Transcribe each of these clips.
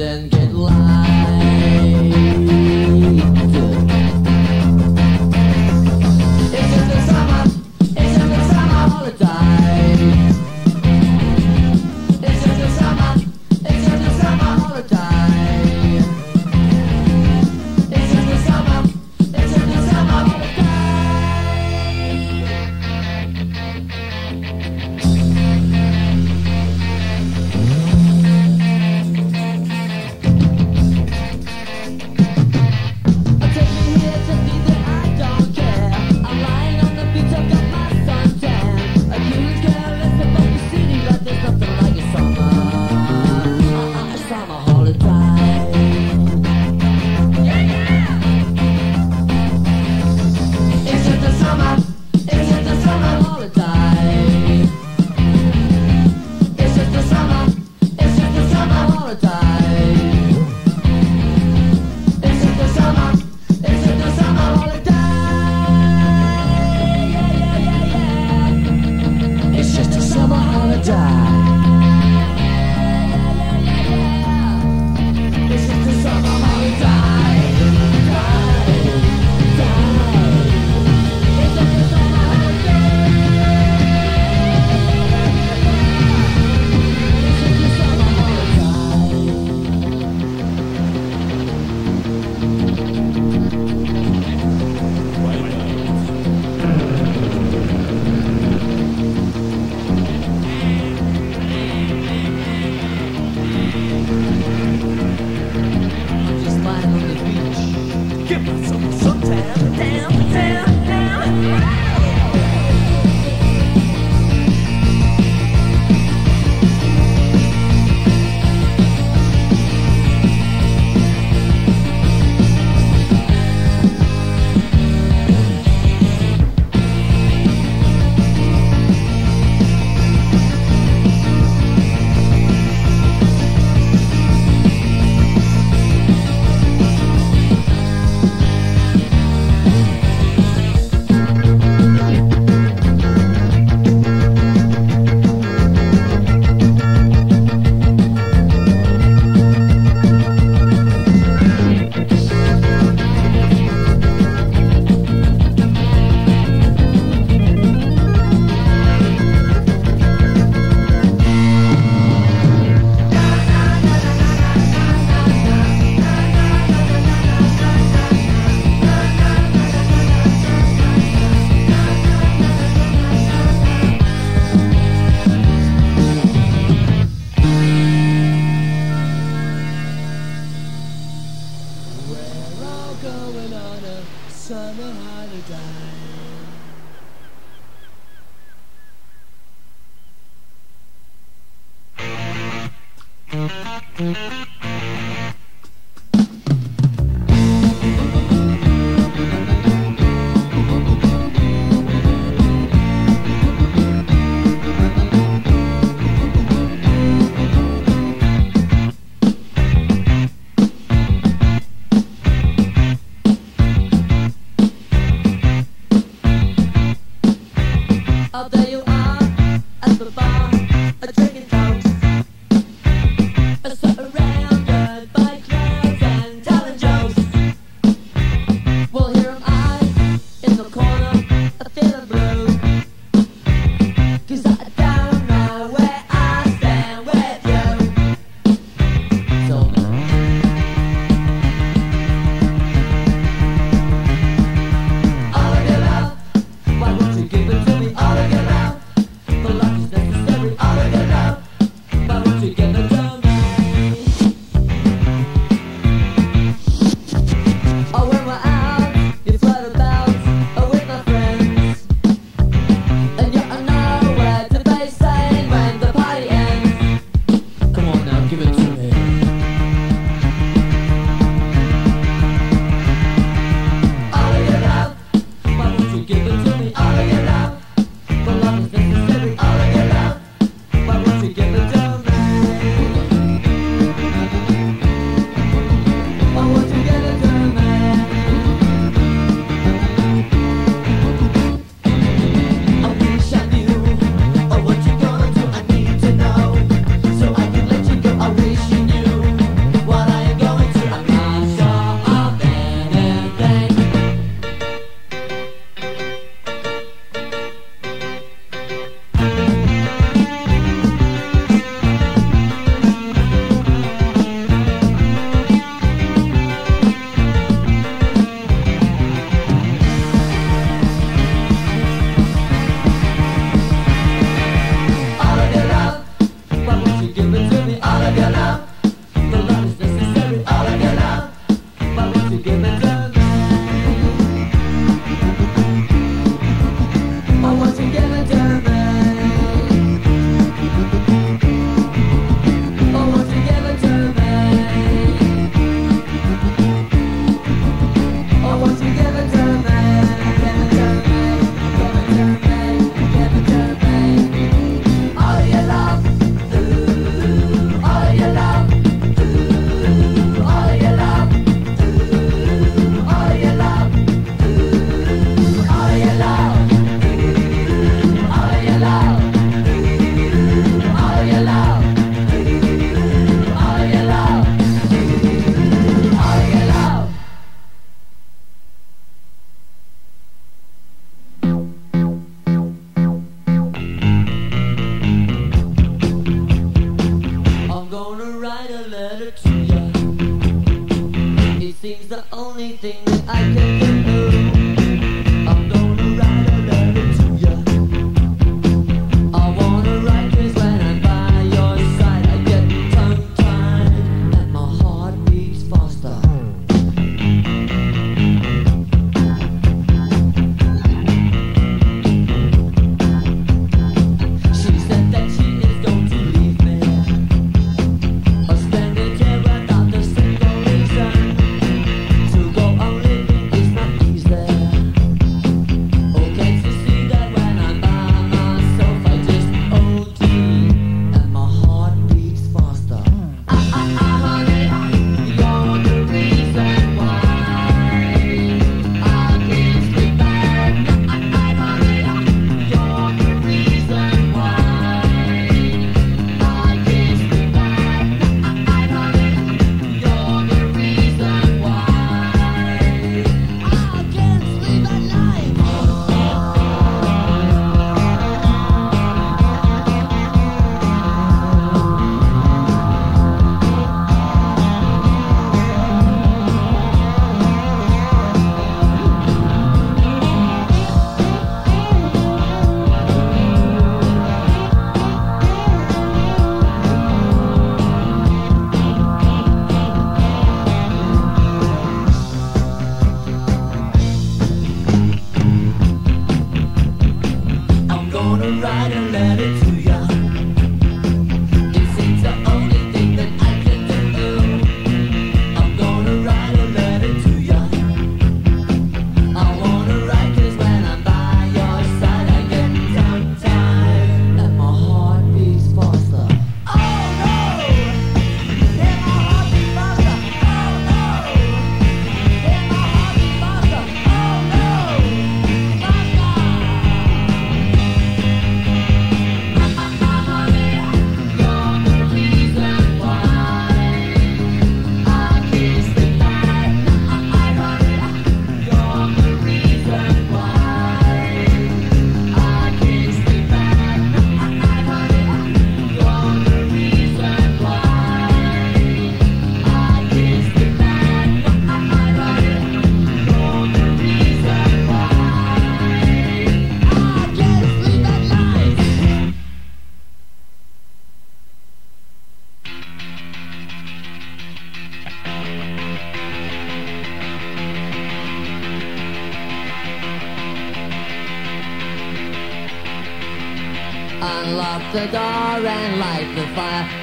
Thank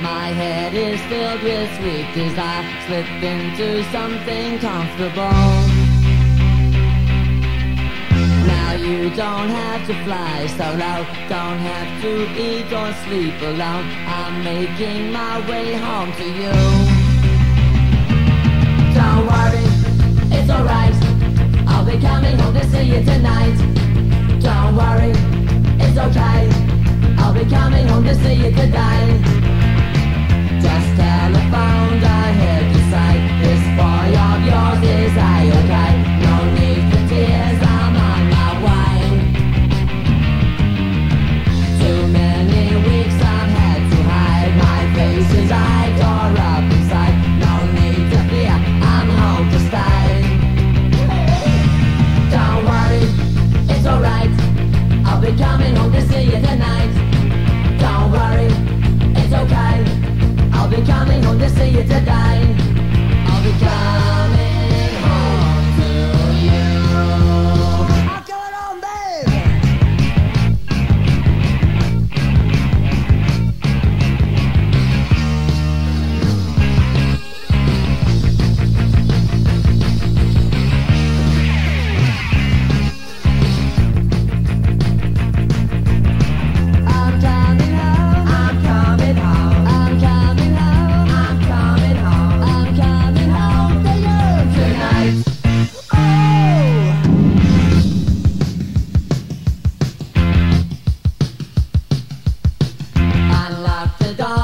My head is filled with sweet desire. Slip into something comfortable. Now you don't have to fly so low. Don't have to eat or sleep alone. I'm making my way home to you. Don't worry, it's alright. I'll be coming home to see you tonight. Don't worry, it's okay. I'll be coming home to see you tonight telephone, I heard to say, this boy of yours is the dog.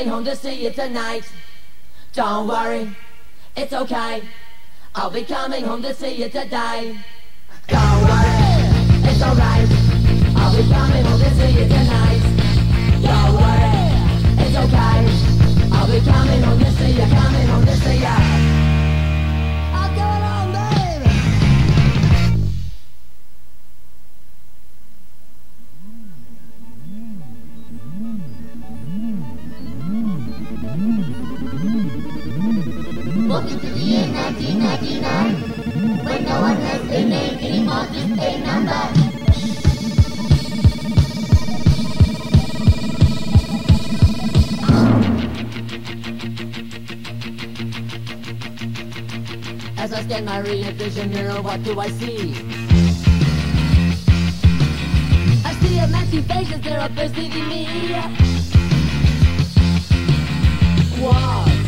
coming home to see you tonight. Don't worry, it's okay. I'll be coming home to see you today. Don't worry, it's alright. I'll be coming home to see you tonight. A vision mirror, what do I see? I see a massive faces, they're perceiving me. Wow.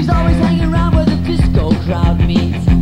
She's always hanging around where the disco crowd meets.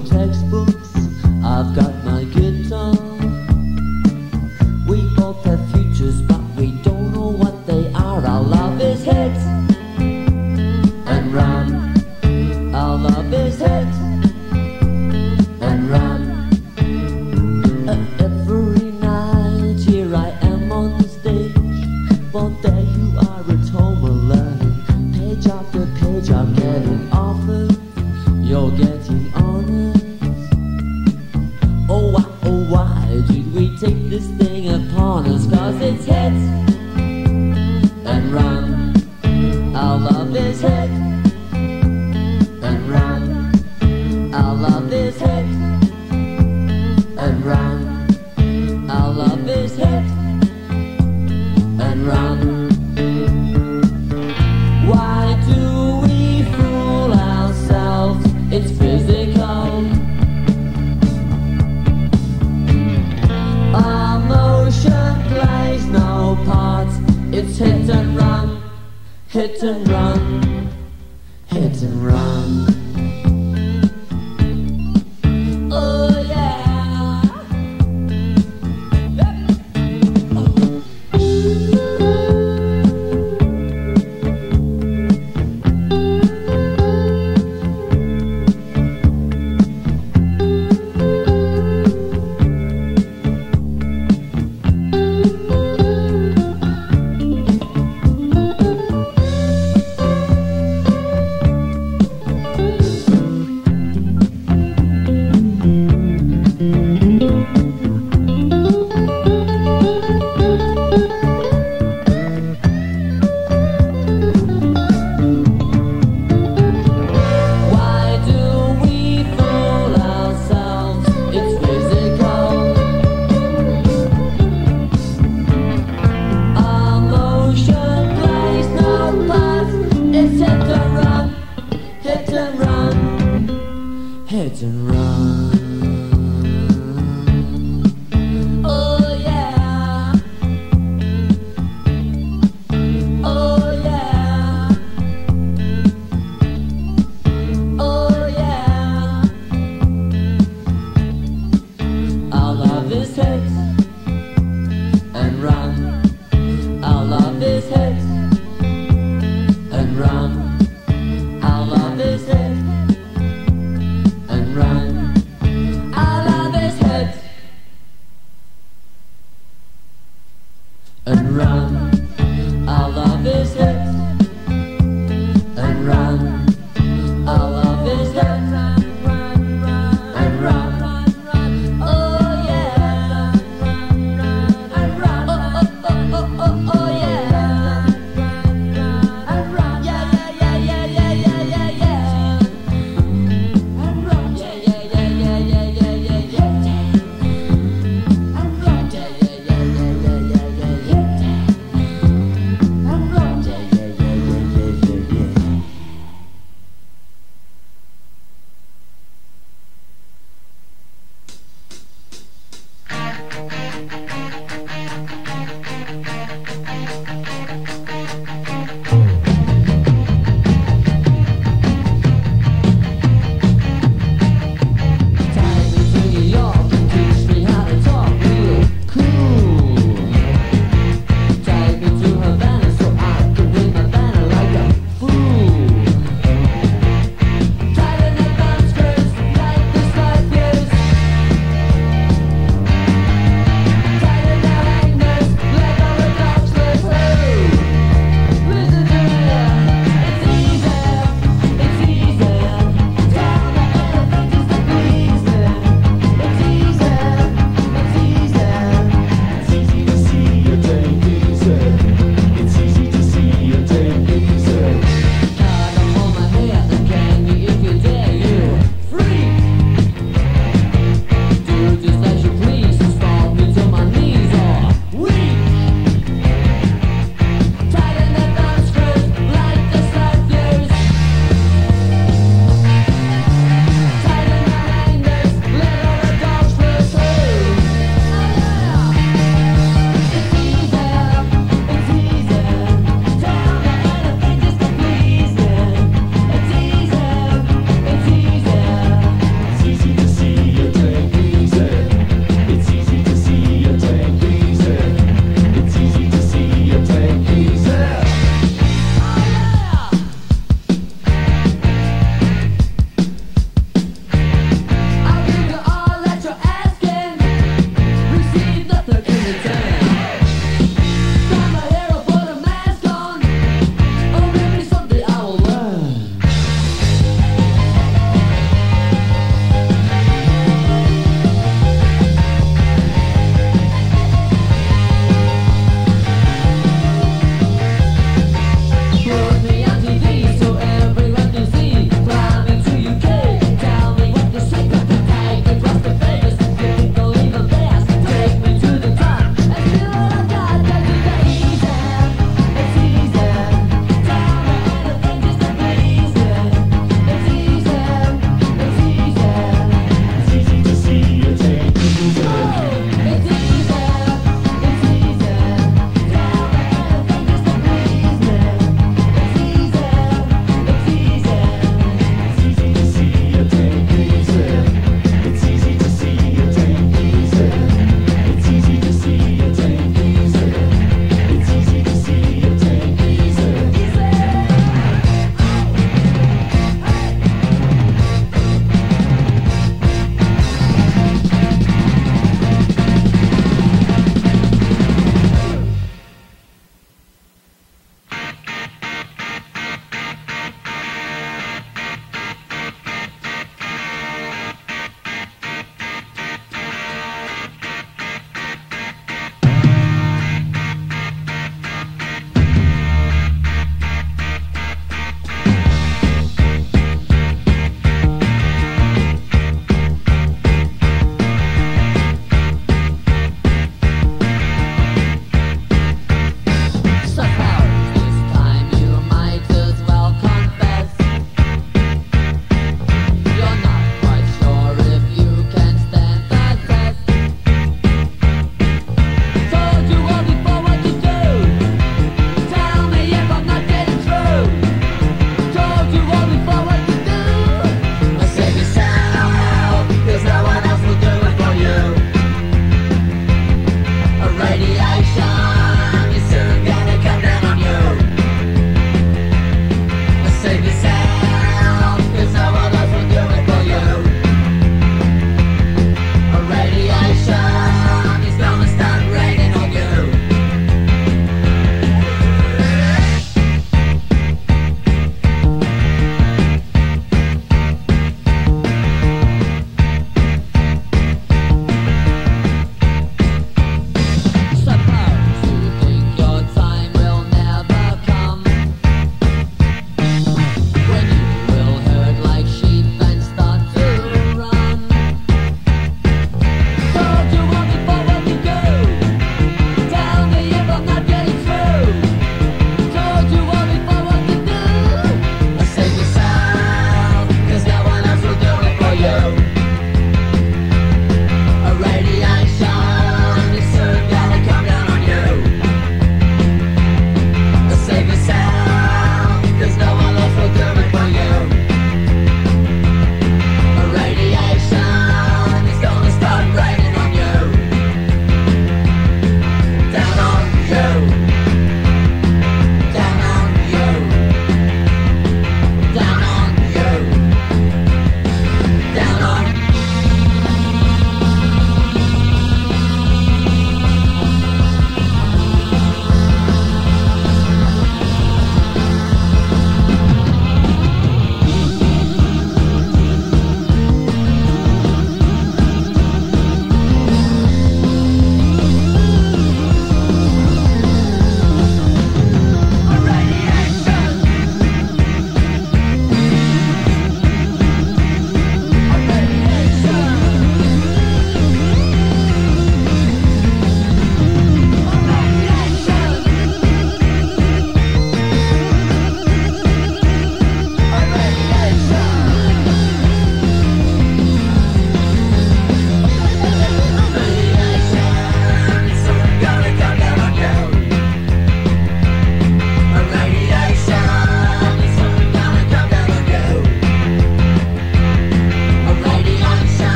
textbook. hit and run, hit and run. And run.